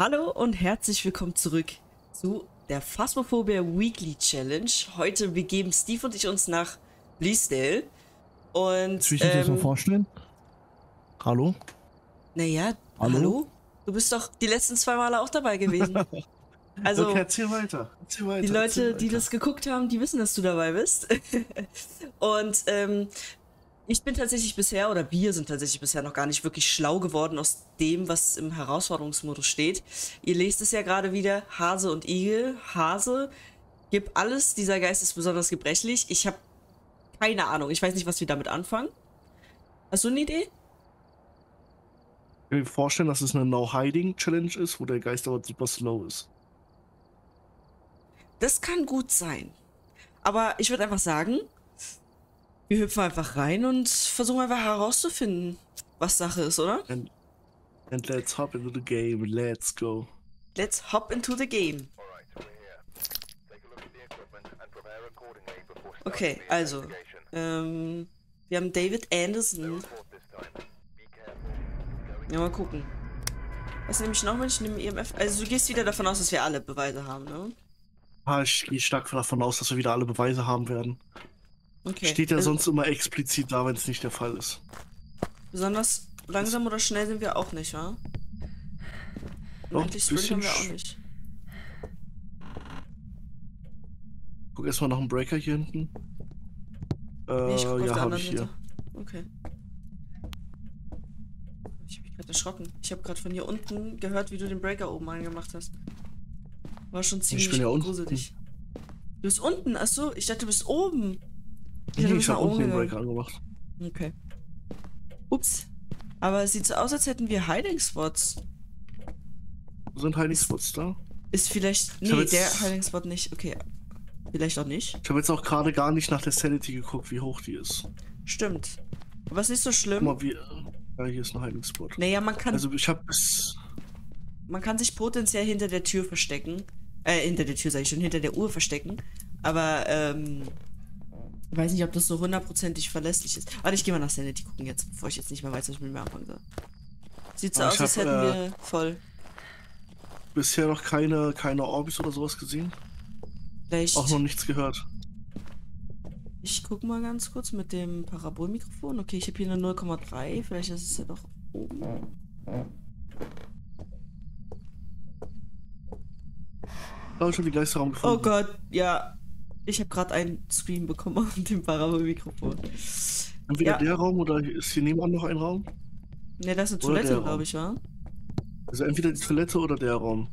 Hallo und herzlich willkommen zurück zu der Phasmophobia Weekly Challenge. Heute begeben Steve und ich uns nach Bleasdale. Und. Soll ich dir das mal ähm, vorstellen? Hallo? naja, hallo? Hallo? Du bist doch die letzten zwei Male auch dabei gewesen. Also, okay, erzähl weiter. Erzähl weiter. die Leute, die weiter. das geguckt haben, die wissen, dass du dabei bist. und ähm, ich bin tatsächlich bisher, oder wir sind tatsächlich bisher noch gar nicht wirklich schlau geworden aus dem, was im Herausforderungsmodus steht. Ihr lest es ja gerade wieder, Hase und Igel. Hase, gib alles, dieser Geist ist besonders gebrechlich. Ich habe keine Ahnung, ich weiß nicht, was wir damit anfangen. Hast du eine Idee? Ich kann mir vorstellen, dass es eine No-Hiding-Challenge ist, wo der Geist aber super slow ist. Das kann gut sein. Aber ich würde einfach sagen, wir hüpfen einfach rein und versuchen einfach herauszufinden, was Sache ist, oder? And, and let's hop into the game. Let's go. Let's hop into the game. Okay, also, ähm, wir haben David Anderson. Ja, mal gucken. Was nehme ich noch mit? Ich nehme EMF. Also, du gehst wieder davon aus, dass wir alle Beweise haben, ne? Ah, ich gehe stark davon aus, dass wir wieder alle Beweise haben werden. Okay. Steht ja also, sonst immer explizit da, wenn es nicht der Fall ist. Besonders langsam oder schnell sind wir auch nicht, wa? Und Doch, eigentlich Sprint haben wir auch nicht. Guck erstmal nach dem Breaker hier hinten. Äh, Nee, ich guck auf ja, der habe anderen ich hier. Seite. Okay. Ich hab mich gerade erschrocken. Ich habe gerade von hier unten gehört, wie du den Breaker oben angemacht hast. War schon ziemlich bin ja unten. gruselig. Du bist unten? Achso, ich dachte, du bist oben. Ich nach habe unten den. Breaker angemacht. Okay. Ups. Aber es sieht so aus, als hätten wir Hiding Spots. Sind Hiding Spots da? Ist vielleicht. Ich Nee, jetzt- der Hiding Spot nicht. Okay. Vielleicht auch nicht. Ich habe jetzt auch gerade gar nicht nach der Sanity geguckt, wie hoch die ist. Stimmt. Aber ist nicht so Guck schlimm. mal, wie. Ja, hier ist ein Hiding Spot. Naja, man kann Also ich habe bis. Man kann sich potenziell hinter der Tür verstecken. Äh, hinter der Tür sag ich schon, hinter der Uhr verstecken. Aber, ähm. Ich weiß nicht, ob das so hundertprozentig verlässlich ist. Warte, ich gehe mal nach Sanity gucken jetzt, bevor ich jetzt nicht mehr weiß, was ich mit mir anfangen soll. Sieht so Ah, aus, als hab, hätten äh, wir voll. bisher noch keine, keine Orbis oder sowas gesehen. Vielleicht. Auch noch nichts gehört. Ich guck mal ganz kurz mit dem Parabolmikrofon. Okay, ich habe hier eine 0,3. Vielleicht ist es ja doch oben. Ich schon die Geisterraum gefunden. Oh Gott, ja. Ich habe gerade einen Screen bekommen auf dem Parabolmikrofon. Entweder ja. der Raum oder ist hier nebenan noch ein Raum. Ne, das ist eine Oder Toilette, glaube ich, wa? Also entweder die Toilette oder der Raum.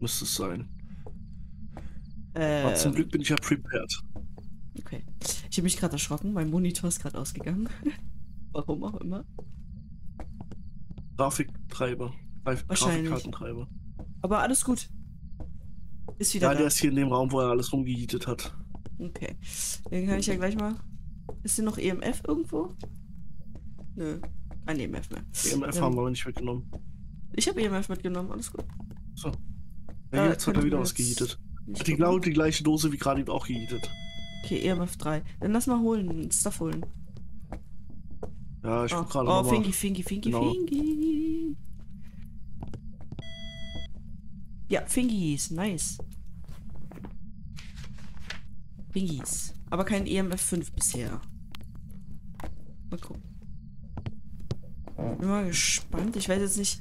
Müsste es sein. Aber zum Äh, Glück bin ich ja prepared. okay. Ich habe mich gerade erschrocken. Mein Monitor ist gerade ausgegangen. Warum auch immer. Grafiktreiber. Wahrscheinlich. Grafikkartentreiber. Aber alles gut. Ist wieder Ja, da. der ist hier in dem Raum, wo er alles rumgejietet hat. Okay. Dann kann ich ja gleich mal. Ist hier noch EMF irgendwo? Nö. Kein EMF mehr. EMF Ähm, haben wir aber nicht weggenommen. Ich habe EMF mitgenommen. Alles gut. So. Ja, Ja, jetzt hat er wieder was gejietet. Hat die genau die gleiche Dose wie gerade eben auch gejietet. Okay, EMF 3. Dann lass mal holen. Stuff holen. Ja, ich oh, guck gerade oh noch mal. Fingi, Fingi, Fingi, Genau. Fingi. Ja, Fingis. Nice. Fingis. Aber kein EMF 5 bisher. Mal gucken. Bin mal gespannt. Ich weiß jetzt nicht.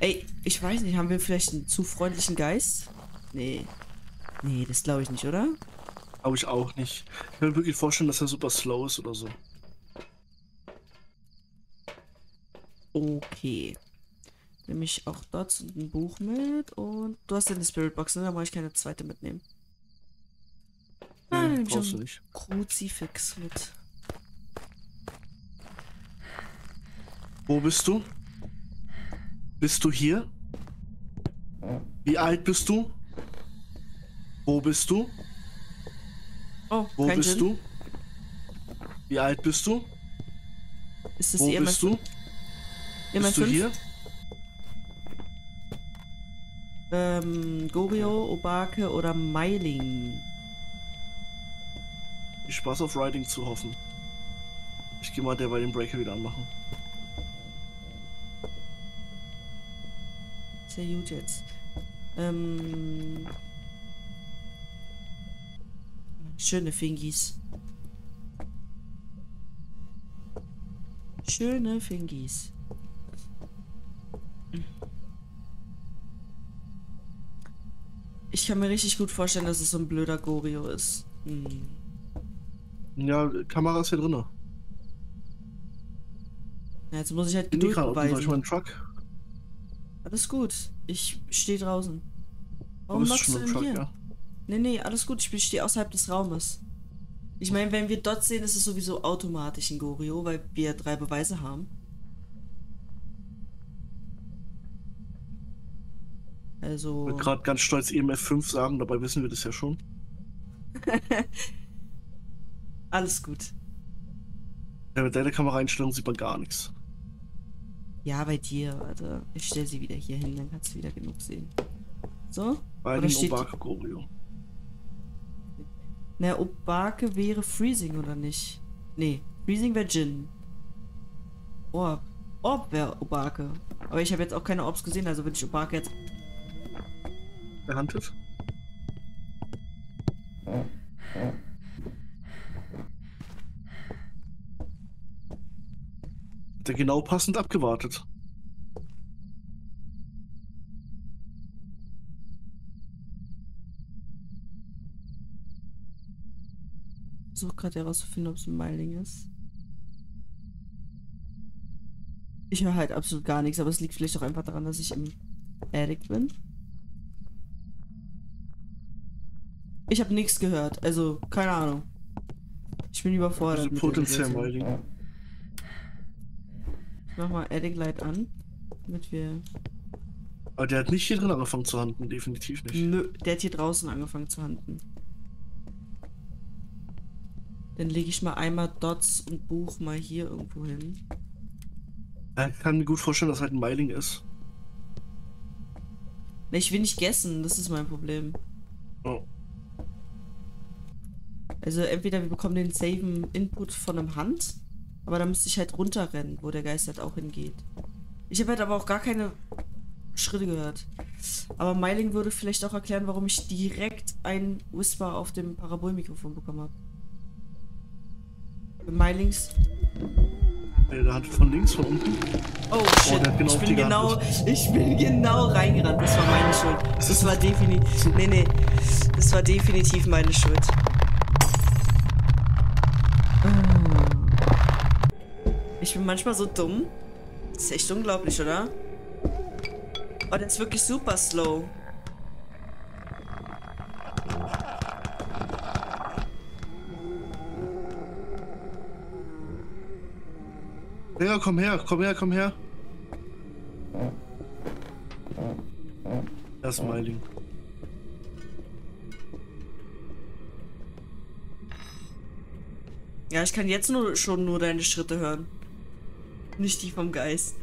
Ey, ich weiß nicht. Haben wir vielleicht einen zu freundlichen Geist? Nee. Nee, das glaube ich nicht, oder? Glaube ich auch nicht. Ich kann mir wirklich vorstellen, dass er super slow ist oder so. Okay. Nehme ich auch dort ein Buch mit und du hast ja eine Spirit Box, ne? Da muss ich keine zweite mitnehmen. Nehme ich brauchst auch du ein nicht. Kruzifix mit. Wo bist du? Bist du hier? Wie alt bist du? Wo bist du? Oh, Wo bist Gin. du? Wie alt bist du? Ist das Wo EMF, bist du? EMF Bist du 5? hier? Ähm, Gorio, Obake oder Meiling? Spaß auf Riding zu hoffen. Ich gehe mal der bei dem Breaker wieder anmachen. Sehr gut jetzt. Ähm. Schöne Fingis. Schöne Fingis. Ich kann mir richtig gut vorstellen, dass es so ein blöder Gorio ist. Hm. Ja, Kamera ist hier drin. Ja, jetzt muss ich halt ich Geduld gerade unten, soll ich beweisen. meinen Truck? Alles gut. Ich stehe draußen. Warum du schon im denn Truck, hier? ja? Nee, nee, alles gut. Ich stehe außerhalb des Raumes. Ich meine, wenn wir dort sehen, ist es sowieso automatisch ein Gorio, weil wir drei Beweise haben. Ich Also. wollte gerade ganz stolz EMF 5 sagen, dabei wissen wir das ja schon. Alles gut. Ja, mit deiner Kameraeinstellung sieht man gar nichts. Ja, bei dir, warte. Ich stelle sie wieder hier hin, dann kannst du wieder genug sehen. So? Bei dem Obake Gorio. Na, Obake wäre Freezing, oder nicht? Nee, Freezing wäre Jin. Orb. Orb wäre Obake. Aber ich habe jetzt auch keine Orbs gesehen, also würde ich Obake jetzt. Gehandelt? Er genau passend abgewartet. versuche gerade herauszufinden, ob es ein Meiling ist. Ich höre halt absolut gar nichts, aber es liegt vielleicht auch einfach daran, dass ich im Addict bin. Ich habe nichts gehört, also keine Ahnung. Ich bin überfordert. Also potenziell. Meiling. Mach mal Addict Light an, damit wir. Aber der hat nicht hier drin angefangen zu handeln, definitiv nicht. Nö, der hat hier draußen angefangen zu handeln. Dann lege ich mal einmal Dots und Buch mal hier irgendwo hin. Ich kann mir gut vorstellen, dass halt ein Meiling ist. Ich will nicht gessen, das ist mein Problem. Oh. Also entweder wir bekommen den saven Input von einem Hand, aber dann müsste ich halt runterrennen, wo der Geist halt auch hingeht. Ich habe halt aber auch gar keine Schritte gehört. Aber Myling würde vielleicht auch erklären, warum ich direkt ein Whisper auf dem Parabolmikrofon bekommen habe. Mylings. Ey, der handelt von links, von unten. Oh shit, der hat genau ich bin genau, ich bin genau reingerannt. Das war meine Schuld. Das war definitiv, nee, nee, das war definitiv meine Schuld. Ich bin manchmal so dumm. Das ist echt unglaublich, oder? Oh, der ist wirklich super slow. Ja, komm her, komm her, komm her. Das ist Meiling. Ja, ich kann jetzt nur schon nur deine Schritte hören. Nicht die vom Geist.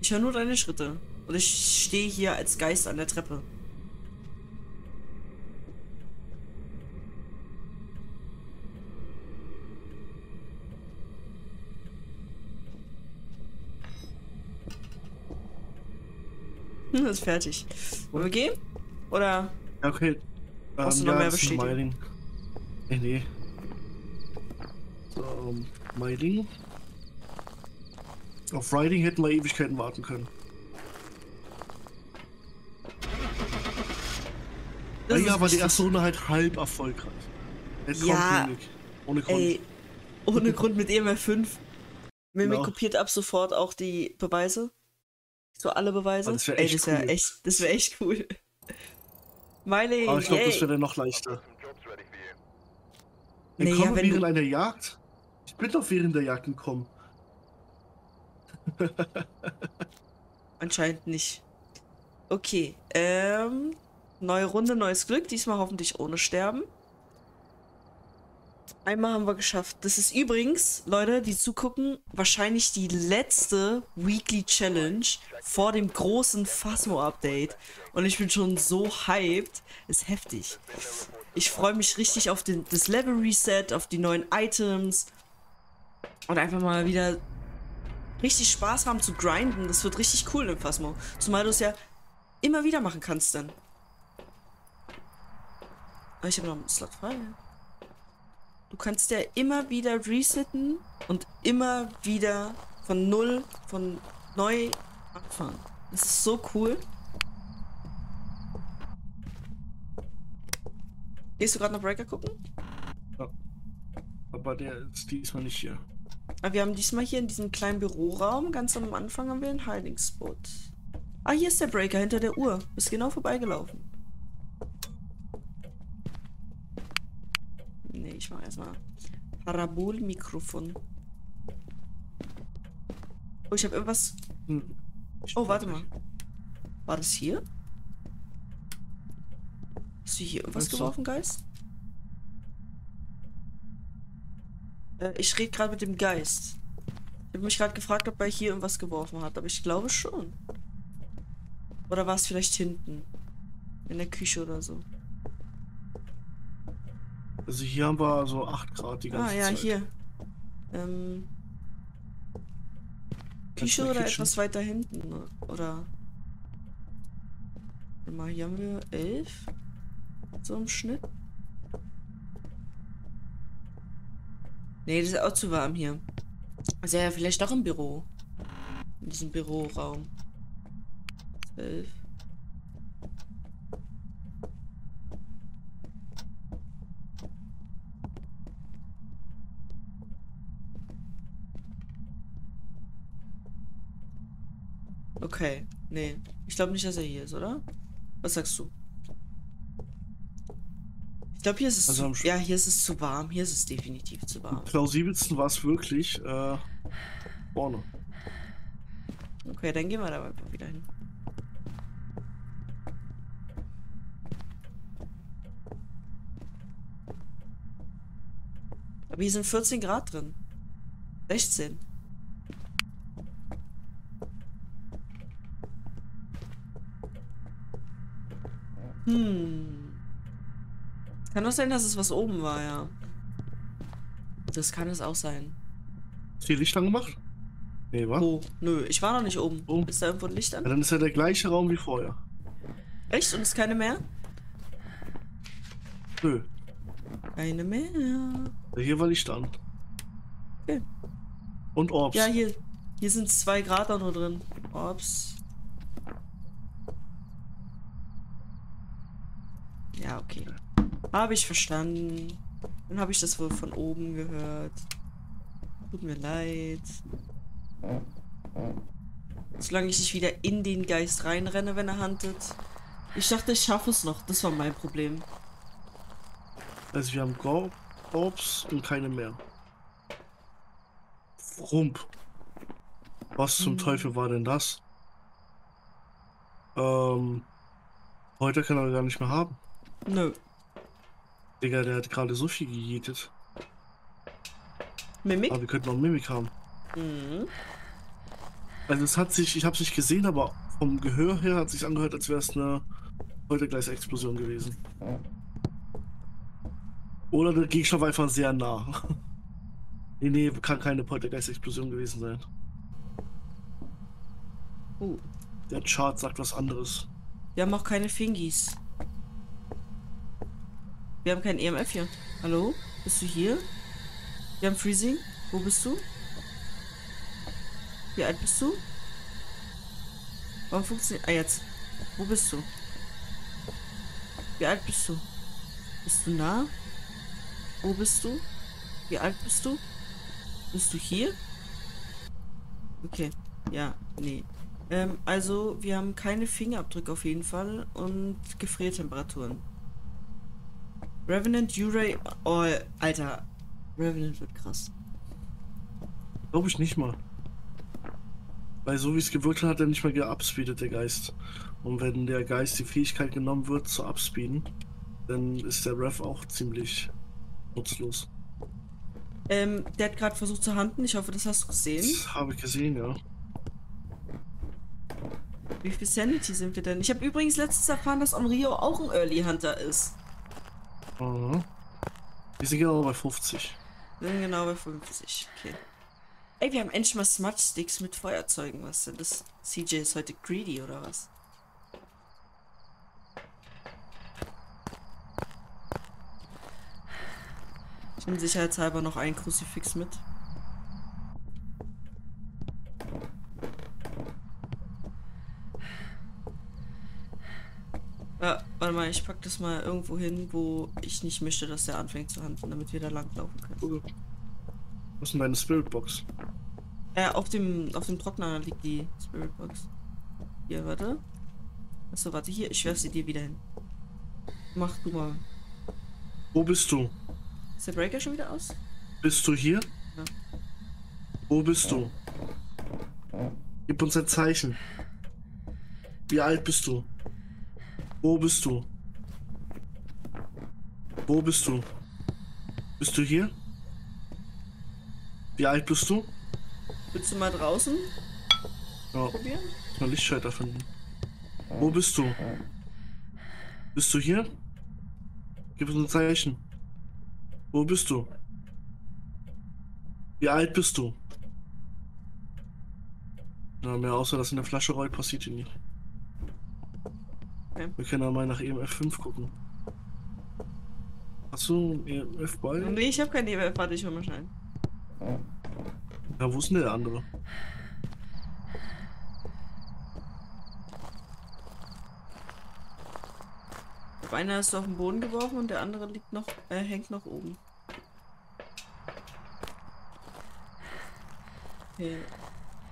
Ich höre nur deine Schritte. Und ich stehe hier als Geist an der Treppe. Hm, ist fertig. Wollen wir gehen? Oder? Okay. Ähm, du noch ja, mehr bestätigen? Meiling. Nee, nee. Ähm, Meiling. Auf Riding hätten wir Ewigkeiten warten können. Das ja, ist ja, war die erste Runde halt halb erfolgreich. Jetzt Ja. Ohne Grund. Ey, ohne Grund mit EMF 5. Mimik Genau. kopiert ab sofort auch die Beweise. So alle Beweise. Oh, das wär Ey, echt wäre cool. echt, das wäre echt cool. Meiling, Aber ich glaube, das wäre dann noch leichter. Nee, ja, Entkommen wenn du- während einer Jagd? Ich bin doch während der Jagd entkommen. Anscheinend nicht. Okay, ähm, neue Runde, neues Glück. Diesmal hoffentlich ohne Sterben. Einmal haben wir geschafft. Das ist übrigens, Leute, die zugucken, wahrscheinlich die letzte Weekly Challenge vor dem großen Phasmo-Update. Und ich bin schon so hyped. Ist heftig. Ich freue mich richtig auf den, das Level Reset, auf die neuen Items. Und einfach mal wieder richtig Spaß haben zu grinden. Das wird richtig cool im Phasmo. Zumal du es ja immer wieder machen kannst dann. Aber ich habe noch einen Slot frei. Du kannst ja immer wieder resetten und immer wieder von null, von neu anfangen. Das ist so cool. Gehst du gerade noch Breaker gucken? Ja. Aber der ist diesmal nicht hier. Aber Ah, wir haben diesmal hier in diesem kleinen Büroraum, ganz am Anfang haben wir einen Hiding Spot. Ah, hier ist der Breaker hinter der Uhr. Bist genau vorbeigelaufen. Nee, ich mach erstmal Parabolmikrofon. Oh, ich habe irgendwas. Hm. Oh, warte mal. War das hier? Hast du hier irgendwas geworfen, Geist? Äh, ich rede gerade mit dem Geist. Ich habe mich gerade gefragt, ob er hier irgendwas geworfen hat, aber ich glaube schon. Oder war es vielleicht hinten? In der Küche oder so. Also hier haben wir so 8 Grad die ganze Ah, ja, Zeit. hier. Ähm. Küche oder Kitchen? etwas weiter hinten? ne? Oder. Mal, hier haben wir 11. So im Schnitt. Nee, das ist auch zu warm hier. Also ja, vielleicht doch im Büro. In diesem Büroraum. 12. Okay, nee. Ich glaube nicht, dass er hier ist, oder? Was sagst du? Ich glaube, hier ist es Also zu, ja, hier ist es zu warm. Hier ist es definitiv zu warm. Am plausibelsten war es wirklich äh, vorne. Okay, dann gehen wir da einfach wieder hin. Aber hier sind 14 Grad drin. 16. Hm. Kann doch sein, dass es was oben war, ja. Das kann es auch sein. Hast du hier Licht angemacht? Nee, wa? Wo? Nö, ich war noch nicht oben. Oh. Ist da irgendwo ein Licht Ja, an? dann ist ja der gleiche Raum wie vorher. Echt? Und ist keine mehr? Nö. Keine mehr. Ja, Hier war Licht an. Okay. Und Orbs. Ja, hier, hier sind zwei Grad auch nur drin. Ups. Ja, okay. Habe ich verstanden. Dann habe ich das wohl von oben gehört. Tut mir leid. Solange ich nicht wieder in den Geist reinrenne, wenn er handelt. Ich dachte, ich schaffe es noch. Das war mein Problem. Also wir haben Orbs und keine mehr. Rump. Was zum Hm. Teufel war denn das? Ähm. Heute kann er gar nicht mehr haben. Nö. Digga, der hat gerade so viel gejietet. Mimik? Aber wir könnten noch Mimik haben. Mhm. Also es hat sich, ich habe es nicht gesehen, aber vom Gehör her hat sich angehört, als wäre es eine Poltergeist-Explosion gewesen. Oder der Gegner war einfach sehr nah. nee, nee, kann keine Poltergeist-Explosion gewesen sein. Uh. Der Chart sagt was anderes. Wir haben auch keine Fingis. Wir haben kein EMF hier. Hallo? Bist du hier? Wir haben Freezing. Wo bist du? Wie alt bist du? Warum funktioniert... Ah, jetzt. Wo bist du? Wie alt bist du? Bist du nah? Wo bist du? Wie alt bist du? Bist du hier? Okay. Ja, nee. Ähm, also, wir haben keine Fingerabdrücke auf jeden Fall und Gefriertemperaturen. Revenant, Uray. Oh, Alter. Revenant wird krass. Glaube ich nicht mal. Weil so wie es gewirkt hat, hat er nicht mal geupspeedet, der Geist. Und wenn der Geist die Fähigkeit genommen wird zu upspeeden, dann ist der Rev auch ziemlich nutzlos. Ähm, der hat gerade versucht zu handen. Ich hoffe, das hast du gesehen. Das habe ich gesehen, ja. Wie viel Sanity sind wir denn? Ich habe übrigens letztens erfahren, dass Onryo auch ein Early Hunter ist. Mhm. Wir sind genau bei 50. Wir sind genau bei 50. Okay. Ey, wir haben endlich mal Smudge Sticks mit Feuerzeugen. Was denn das? CJ ist heute greedy oder was? Ich nehme sicherheitshalber noch ein Kruzifix mit. Ja, warte mal, ich pack das mal irgendwo hin, wo ich nicht möchte, dass der anfängt zu handeln, damit wir da langlaufen können. Okay. Was ist denn deine Spiritbox? Äh, auf dem, auf dem Trockner liegt die Spiritbox. Hier, warte. Achso, warte, hier, ich werf sie dir wieder hin. Mach du mal. Wo bist du? Ist der Breaker schon wieder aus? Bist du hier? Ja. Wo bist du? Gib uns ein Zeichen. Wie alt bist du? Wo bist du? Wo bist du? Bist du hier? Wie alt bist du? Willst du mal draußen Ja, probieren? mal Lichtschalter finden. Wo bist du? Bist du hier? Gib uns ein Zeichen. Wo bist du? Wie alt bist du? Na, mehr außer dass in der Flasche rollt, passiert hier nicht. Okay. Wir können ja mal nach EMF 5 gucken. Hast du ein EMF bei? Nee, ich habe kein EWF, warte, ich hol mal schnell. Ja, wo ist denn der andere? Einer ist auf den Boden geworfen und der andere liegt noch, äh, hängt noch oben. Okay.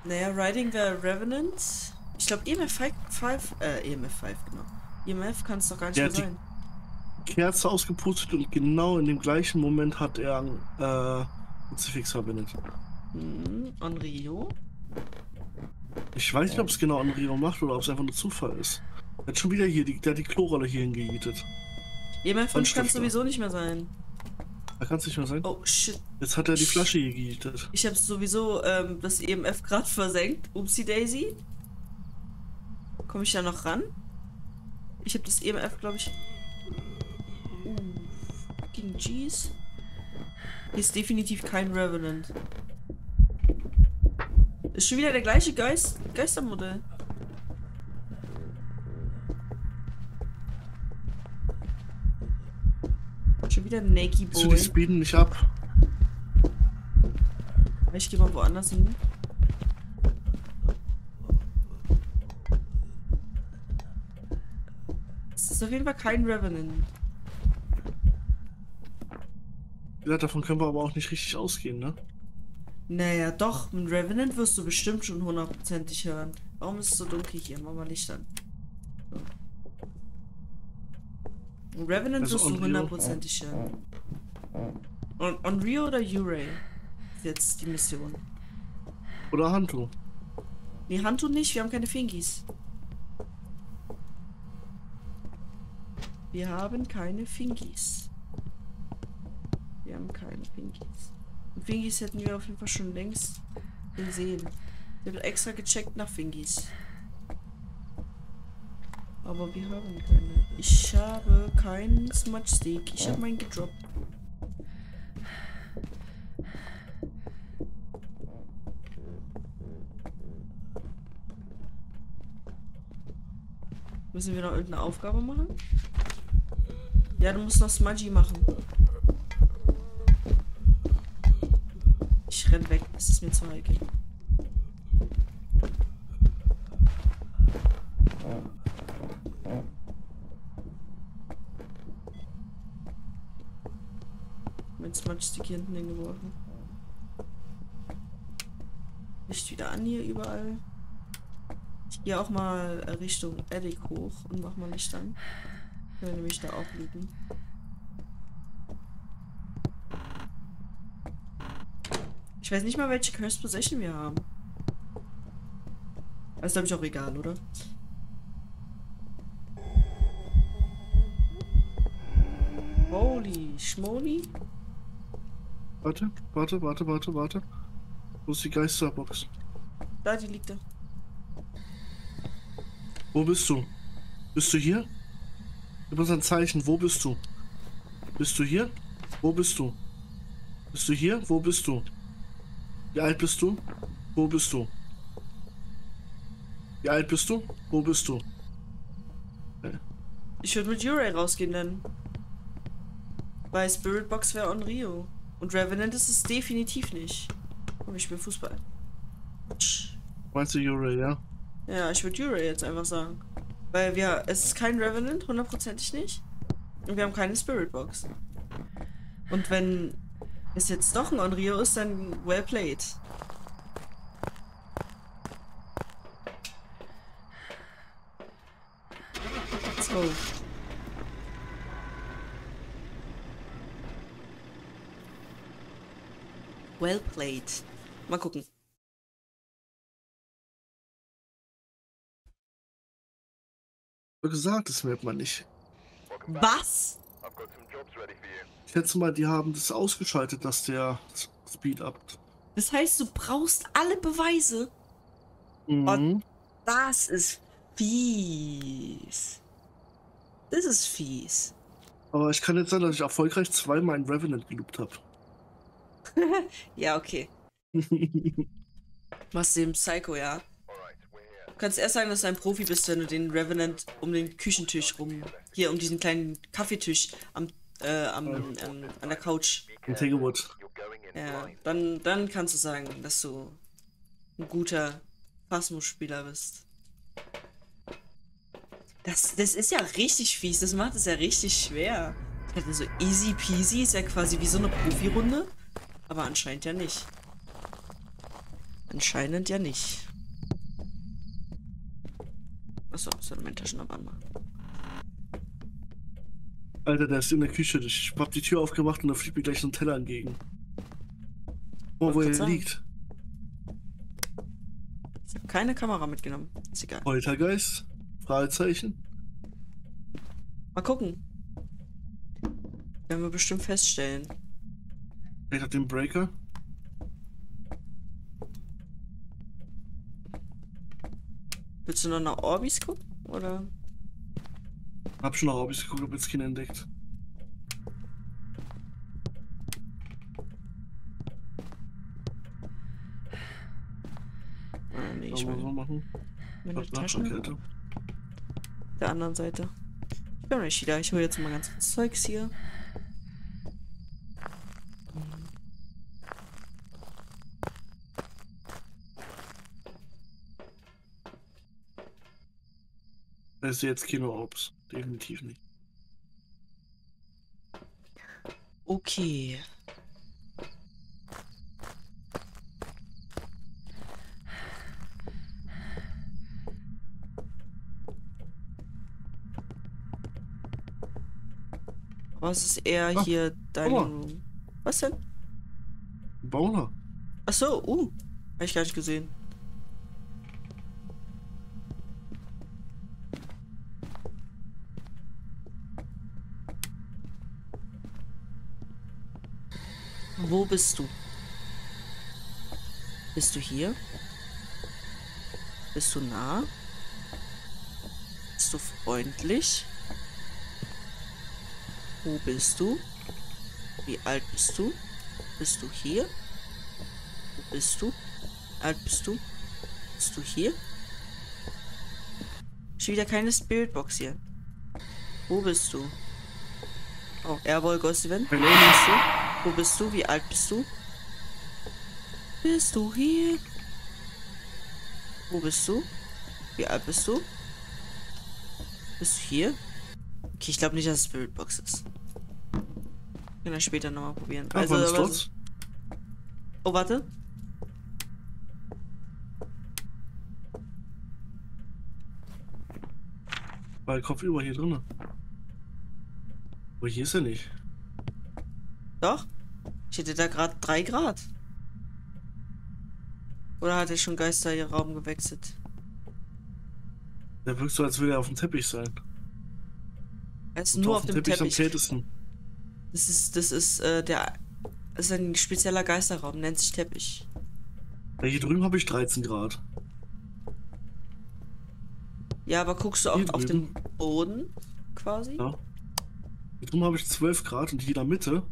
Naja, Riding the Revenant. Ich glaube EMF 5, 5, äh, EMF 5, genau. EMF kann es doch gar nicht Der mehr hat die- sein. Kerze ausgepustet und genau in dem gleichen Moment hat er ein äh, Kruzifix verwendet. Hm, on Rio. Ich weiß nicht, ob es genau an Rio macht oder ob es einfach nur Zufall ist. Er hat schon wieder hier, die, der hat die Klorolle hier hingejietet. EMF 5 kann es sowieso nicht mehr sein. Da kann es nicht mehr sein. Oh shit. Jetzt hat er die Flasche hier gejietet. Ich habe sowieso ähm, das EMF gerade versenkt. Upsi Daisy. Komme ich da noch ran? Ich habe das EMF, glaube ich. Uh, fucking Jeez. Hier ist definitiv kein Revenant. Ist schon wieder der gleiche Geist Geistermodell. Schon wieder Nakey du, Boy. die speeden nicht ab. Ich gehe mal woanders hin. Ist auf jeden Fall kein Revenant. Ja, davon können wir aber auch nicht richtig ausgehen, ne? Naja, doch, ein Revenant wirst du bestimmt schon hundertprozentig hören. Warum ist es so dunkel hier? Mach mal Licht an. So. Ein Revenant Also wirst du hundertprozentig hören. On, on Rio oder? Ist jetzt die Mission. Oder Hantu. Nee, Hantu nicht, wir haben keine Fingis. Wir haben keine Fingis. Wir haben keine Fingis. Und Fingis hätten wir auf jeden Fall schon längst gesehen. Ich habe extra gecheckt nach Fingis. Aber wir haben keine. Ich habe keinen Smudge Stick. Ich habe meinen gedroppt. Müssen wir noch irgendeine Aufgabe machen? Ja, du musst noch Smudgy machen. Ich renn weg, das ist mir zu heikel. Mein Smudge-Stick hier hinten hingeworfen. Licht wieder an hier überall. Ich gehe auch mal Richtung Attic hoch und mach mal Licht an. Können nämlich da auch liegen. Ich weiß nicht mal, welche Cursed Possession wir haben. Das ist, glaube ich, auch egal, oder? Holy schmoly. Warte, warte, warte, warte, warte. Wo ist die Geisterbox? Da, die liegt da. Wo bist du? Bist du hier? Gib uns ein Zeichen. Wo bist du? Bist du hier? Wo bist du? Bist du hier? Wo bist du? Wie alt bist du? Wo bist du? Wie alt bist du? Wo bist du? Ich würde mit Uray rausgehen, dann. Weil Spirit Box wäre on Rio. Und Revenant ist es definitiv nicht. Komm, ich spiele Fußball. Meinst du Uray, ja? Ja, ich würde Uray jetzt einfach sagen. Weil wir, es ist kein Revenant, hundertprozentig nicht. Und wir haben keine Spirit Box. Und wenn es jetzt doch ein Onryo ist, dann well played. Let's go. Well played. Mal gucken. Gesagt, das merkt man nicht. Was? Ich schätze mal, die haben das ausgeschaltet, dass der Speed up. Das heißt, du brauchst alle Beweise. Mhm. Das ist fies. Das ist fies. Aber ich kann jetzt sagen, dass ich erfolgreich zweimal einen Revenant geloopt habe. Ja, okay. Was dem Psycho, ja. Du kannst erst sagen, dass du ein Profi bist, wenn du den Revenant um den Küchentisch rum, hier um diesen kleinen Kaffeetisch am, äh, am, ähm, an der Couch. In Tegewood. Ja, dann, dann kannst du sagen, dass du ein guter Phasmo-Spieler bist. Das, das ist ja richtig fies, das macht es ja richtig schwer. Ich dachte so easy peasy ist ja quasi wie so eine Profi-Runde, aber anscheinend ja nicht. Anscheinend ja nicht. Achso, soll meine Taschenlampe anmachen. Alter, der ist in der Küche. Ich hab die Tür aufgemacht und da fliegt mir gleich so ein Teller entgegen. Oh, wo er sagen. liegt. Ich habe keine Kamera mitgenommen. Ist egal. Poltergeist? Fragezeichen? Mal gucken. Werden wir bestimmt feststellen. Vielleicht hat den Breaker? Willst du noch nach Orbis gucken? Oder? Hab schon nach Hobbys geguckt, hab jetzt keinen entdeckt. Ah, nee, ich meine machen? meine Ach, Taschen. Nachbarkette. Der anderen Seite. Ich bin noch nicht wieder. Ich hole jetzt mal ganz kurz Zeugs hier. Ist jetzt Kino Ops. Definitiv nicht. Okay. Was ist eher Ah, hier dein. Room? Was denn? Bauner. Ach so, uh. Hab ich gar nicht gesehen. Wo bist du? Bist du hier? Bist du nah? Bist du freundlich? Wo bist du? Wie alt bist du? Bist du hier? Wo bist du? Wie alt bist du? Bist du hier? Schon wieder keine Spiritbox hier. Wo bist du? Oh, Airboy Ghost Event. Wo Hello. bist du? Wo bist du? Wie alt bist du? Bist du hier? Wo bist du? Wie alt bist du? Bist du hier? Okay, ich glaube nicht, dass es Spiritbox ist. Können wir später nochmal probieren. Ah, Also, Dots? oh, warte. Weil Kopf über hier drin. Aber hier ist er nicht. Doch. Ich hätte da gerade 3 Grad. Oder hat er schon Geister ihr Raum gewechselt? Der wirkt so, als würde er auf dem Teppich sein. Er ist Und nur auf dem Teppich am Teppich. kältesten. Das ist, das ist, äh, der. Das ist ein spezieller Geisterraum, nennt sich Teppich. Ja, hier drüben habe ich 13 Grad. Ja, aber guckst du auch auf den Boden quasi? Ja. Hier drüben habe ich 12 Grad und hier in der Mitte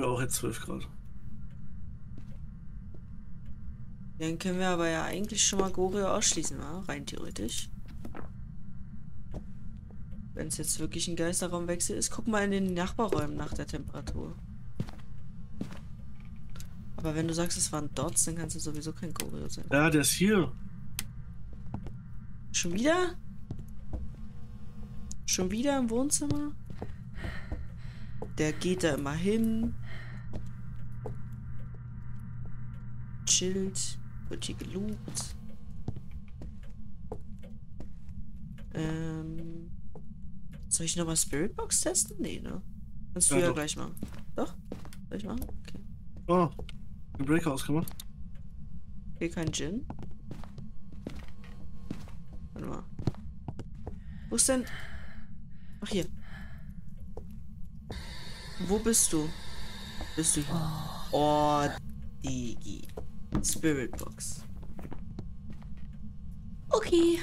ich auch jetzt 12 Grad. Dann können wir aber ja eigentlich schon mal Gorio ausschließen, wa? rein theoretisch. Wenn es jetzt wirklich ein Geisterraumwechsel ist, guck mal in den Nachbarräumen nach der Temperatur. Aber wenn du sagst, es waren Dots, dann kannst du sowieso kein Gorio sein. Ja, der ist hier. Schon wieder? Schon wieder im Wohnzimmer? Der geht da immer hin. Chillt. Wird hier gelobt. Ähm. Soll ich nochmal Spiritbox testen? Nee, ne? Kannst du Ja, ja, gleich machen. Doch? Soll ich machen? Okay. Oh, den Breaker ausgemacht. Hier kein Gin. Warte mal. Wo ist denn. Ach, hier. Wo bist du? Bist du hier? Oh, Digi. Spirit Box. Okay.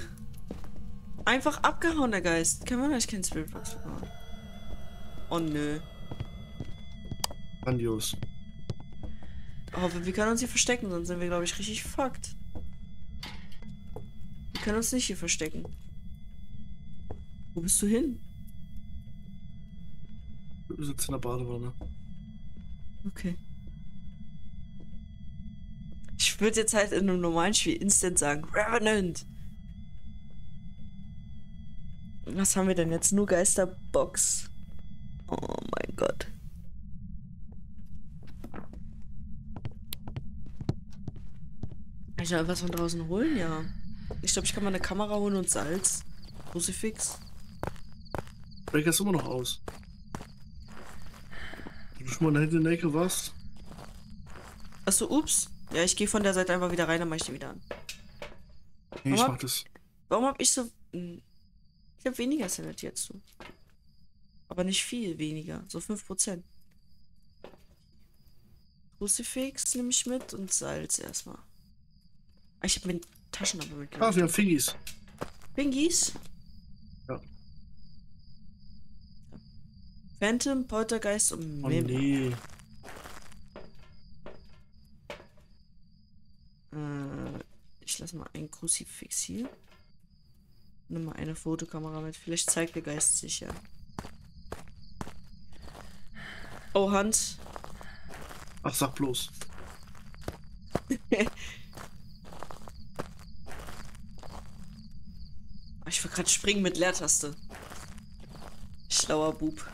Einfach abgehauen, der Geist. Kann man eigentlich keinen Spirit Box bekommen. Oh nö. Grandios. Aber wir können uns hier verstecken, sonst sind wir, glaube ich, richtig fucked. Wir können uns nicht hier verstecken. Wo bist du hin? Du sitzt in der Badewanne. Okay. Ich würde jetzt halt in einem normalen Spiel instant sagen, Revenant. Was haben wir denn jetzt? Nur Geisterbox. Oh mein Gott. Kann ich noch etwas von draußen holen? Ja. Ich glaube, ich kann mal eine Kamera holen und Salz. Crucifix. Breaker ist immer noch aus. Wenn du schon mal hinten in der Ecke warst, Achso, ups. Ja, ich gehe von der Seite einfach wieder rein, dann mach ich die wieder an. nee, ich mach das. Warum hab ich so. Hm, Ich hab weniger Sanity jetzt du. Aber nicht viel weniger. So 5%. Crucifix nehme ich mit und Salz erstmal. Ah, Ich habe mir Taschenlampe Ah, mitgenommen. wir haben Fingis. Bingies? Ja. Phantom, Poltergeist und Oh Mim. nee. Äh, ich lasse mal ein Kruzifix hier. Nimm mal eine Fotokamera mit. Vielleicht zeigt der Geist sich ja. Oh, Hand. Ach, sag bloß. Ich will gerade springen mit Leertaste. Schlauer Bub.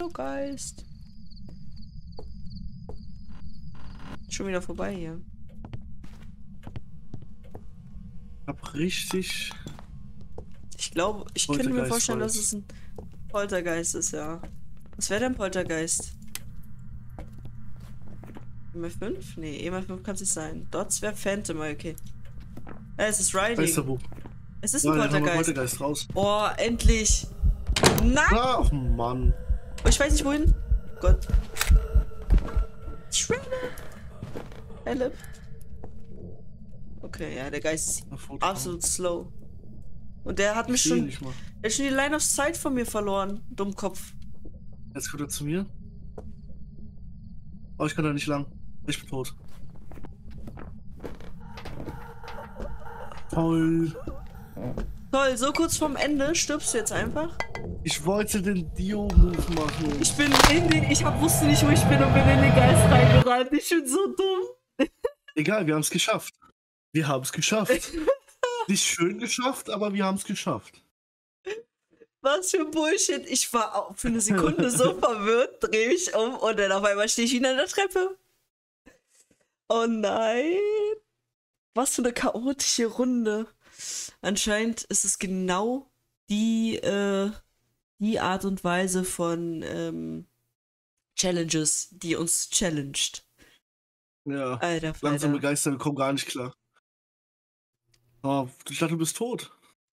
Hallo Geist. Schon wieder vorbei hier. Hab richtig. Ich glaube, ich könnte mir vorstellen, dass es ein Poltergeist ist, ja. Was wäre denn Poltergeist? EMF5? Nee, EMF5 kann es nicht sein. Dots wäre Phantom, okay. Ja, es ist Riding. Geisterbuch. Es ist Ja, ein wir Poltergeist. Poltergeist raus. Oh, endlich. Nein! Ach, Mann. Oh, ich weiß nicht wohin. Gott. Shredder. Philip. Okay, ja, der Geist ist absolut slow. Und der hat mich Ich ihn schon, der hat schon die Line of Sight von mir verloren. Dummkopf. Jetzt kommt er zu mir. Oh, ich kann da nicht lang. Ich bin tot. Toll. Toll, so kurz vorm Ende stirbst du jetzt einfach. Ich wollte den Dio-Move machen. Ich bin in den, ich hab, wusste nicht, wo ich bin und bin in den Geist reingerannt. Ich bin so dumm. Egal, wir haben es geschafft. Wir haben es geschafft. nicht schön geschafft, aber wir haben es geschafft. Was für Bullshit. Ich war für eine Sekunde so verwirrt, dreh mich um und dann auf einmal stehe ich wieder an der Treppe. Oh nein. Was für eine chaotische Runde. Anscheinend ist es genau die, äh, die Art und Weise von ähm, Challenges, die uns challenged. Ja. Alter, Langsam begeistert, wir kommen gar nicht klar. Oh, ich dachte, du bist tot.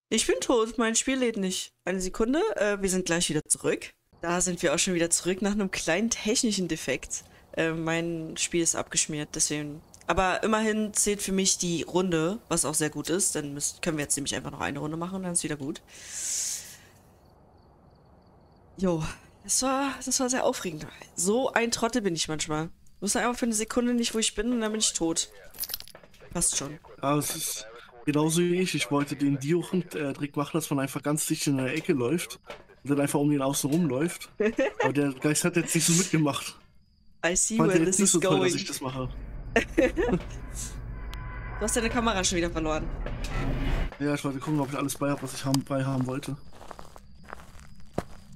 Ich bin tot, mein Spiel lädt nicht. Eine Sekunde, äh, wir sind gleich wieder zurück. Da sind wir auch schon wieder zurück nach einem kleinen technischen Defekt. Äh, mein Spiel ist abgeschmiert, deswegen. Aber immerhin zählt für mich die Runde, was auch sehr gut ist. Dann müssen, können wir jetzt nämlich einfach noch eine Runde machen und dann ist wieder gut. Jo, Das war, das war sehr aufregend. So ein Trottel bin ich manchmal. Ich wusste einfach für eine Sekunde nicht, wo ich bin und dann bin ich tot. Passt schon. Ja, es ist genauso wie ich. Ich wollte den Dio-Trick machen, dass man einfach ganz dicht in der Ecke läuft und dann einfach um den außen rumläuft. Aber der Geist hat jetzt nicht so mitgemacht. I see Fand where er this is so toll, dass going. ich das mache. Du hast deine Kamera schon wieder verloren. Ja, ich wollte gucken, ob ich alles bei habe, was ich haben, bei haben wollte.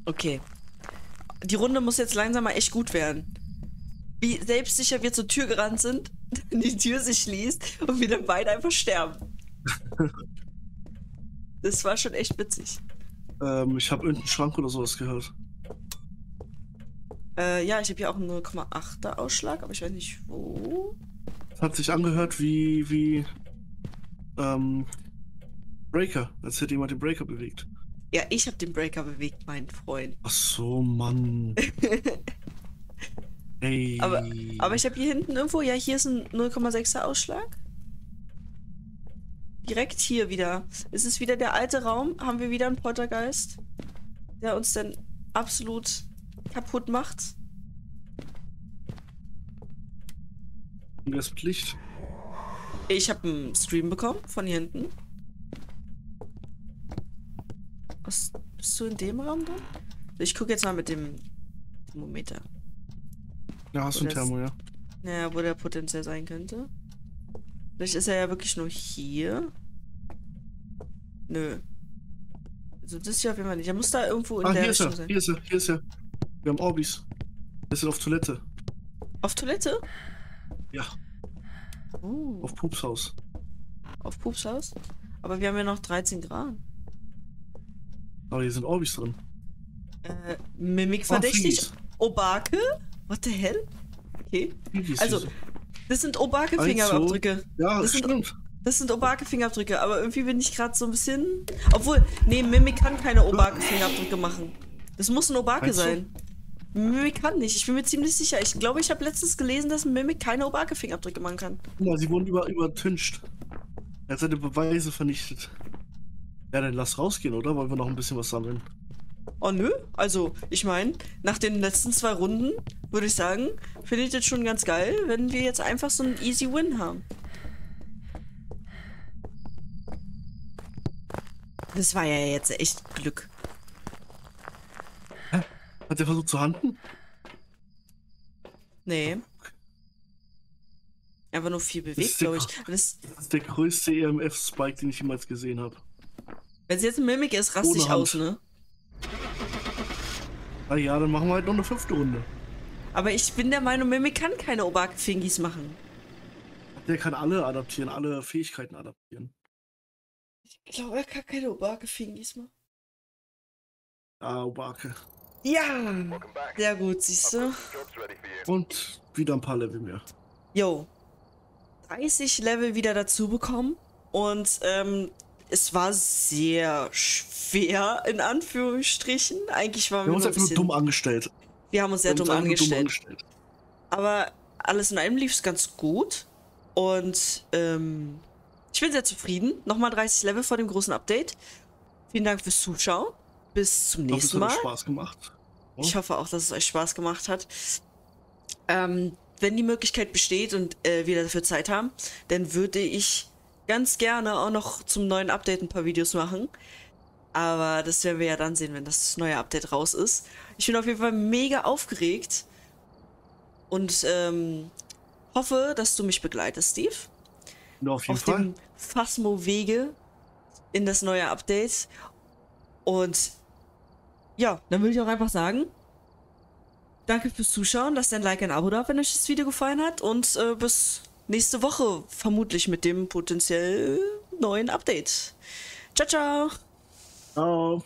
Okay. Die Runde muss jetzt langsam mal echt gut werden. Wie selbstsicher wir zur Tür gerannt sind, die Tür sich schließt und wir dann beide einfach sterben. Das war schon echt witzig. Ähm, ich habe irgendeinen Schrank oder sowas gehört. Äh, ja, ich habe hier auch einen 0,8er Ausschlag, aber ich weiß nicht wo. Hat sich angehört wie, wie, ähm, Breaker, als hätte jemand den Breaker bewegt. Ja, ich habe den Breaker bewegt, mein Freund. Ach so, Mann. Ey. Aber, aber ich habe hier hinten irgendwo, ja, hier ist ein 0,6er Ausschlag. Direkt hier wieder. Ist es wieder der alte Raum? Haben wir wieder einen Poltergeist, der uns dann absolut kaputt macht? Das Licht. Ich habe einen Stream bekommen von hier hinten. Was, bist du in dem Raum drin? Ich gucke jetzt mal mit dem Thermometer. Ja, hast du ein Thermo, ja. Naja, wo der potenziell sein könnte. Vielleicht ist er ja wirklich nur hier. Nö. Also das ist ja auf jeden Fall nicht. Er muss da irgendwo in Ah, der hier ist Richtung er, sein. hier ist er, hier ist er. Wir haben Orbis. Wir sind auf Toilette. Auf Toilette? Ja, Uh, auf Pupshaus. auf Pupshaus? Aber wir haben ja noch 13 Grad. Aber hier sind Orbis drin. Äh, Mimik Oh, verdächtig. Flies. Obake? What the hell? Okay. Also, das sind Obake-Fingerabdrücke. Ja, das das sind- stimmt. Das sind Obake-Fingerabdrücke, aber irgendwie bin ich gerade so ein bisschen. Obwohl, nee, Mimik kann keine Obake-Fingerabdrücke machen. Das muss ein Obake Meinst du? Mimik kann nicht. Ich bin mir ziemlich sicher. Ich glaube, ich habe letztens gelesen, dass Mimik keine Obake-Fingerabdrücke machen kann. Mal, sie wurden über, übertüncht. Er hat seine Beweise vernichtet. Ja, dann lass rausgehen, oder? Wollen wir noch ein bisschen was sammeln? Oh nö. Also, ich meine, nach den letzten zwei Runden würde ich sagen, finde ich das schon ganz geil, wenn wir jetzt einfach so einen Easy Win haben. Das war ja jetzt echt Glück. Hat er versucht zu handen? Nee. Einfach nur viel bewegt, glaube ich. Das, Das ist der größte EMF-Spike, den ich jemals gesehen habe. wenn es jetzt ein Mimik ist, raste ich aus, ne? Na ja, dann machen wir halt noch eine fünfte Runde. Aber ich bin der Meinung, Mimik kann keine Obake-Fingis machen. Der kann alle adaptieren, alle Fähigkeiten adaptieren. Ich glaube, er kann keine Obake-Fingis machen. Ah, Obake. Ja! Sehr gut, siehst du? Und wieder ein paar Level mehr. Jo. 30 Level wieder dazu bekommen. Und ähm, es war sehr schwer, in Anführungsstrichen. Eigentlich waren Wir wir, haben uns einfach nur bisschen, dumm angestellt. wir haben uns sehr dumm uns einfach nur angestellt. Aber alles in allem lief es ganz gut. Und ähm, ich bin sehr zufrieden. Nochmal 30 Level vor dem großen Update. Vielen Dank fürs Zuschauen. Bis zum Ich nächsten Mal. Spaß gemacht. Oh, Ich hoffe auch, dass es euch Spaß gemacht hat. Ähm, wenn die Möglichkeit besteht und äh, wir dafür Zeit haben, dann würde ich ganz gerne auch noch zum neuen Update ein paar Videos machen. Aber das werden wir ja dann sehen, wenn das neue Update raus ist. Ich bin auf jeden Fall mega aufgeregt und ähm, hoffe, dass du mich begleitest, Steve Ja, auf jeden auf Fall. dem Phasmo-Wege in das neue Update. Und ja, dann würde ich auch einfach sagen, danke fürs Zuschauen, lasst ein Like, ein Abo da, wenn euch das Video gefallen hat und äh, bis nächste Woche vermutlich mit dem potenziell neuen Update. Ciao, ciao! Ciao.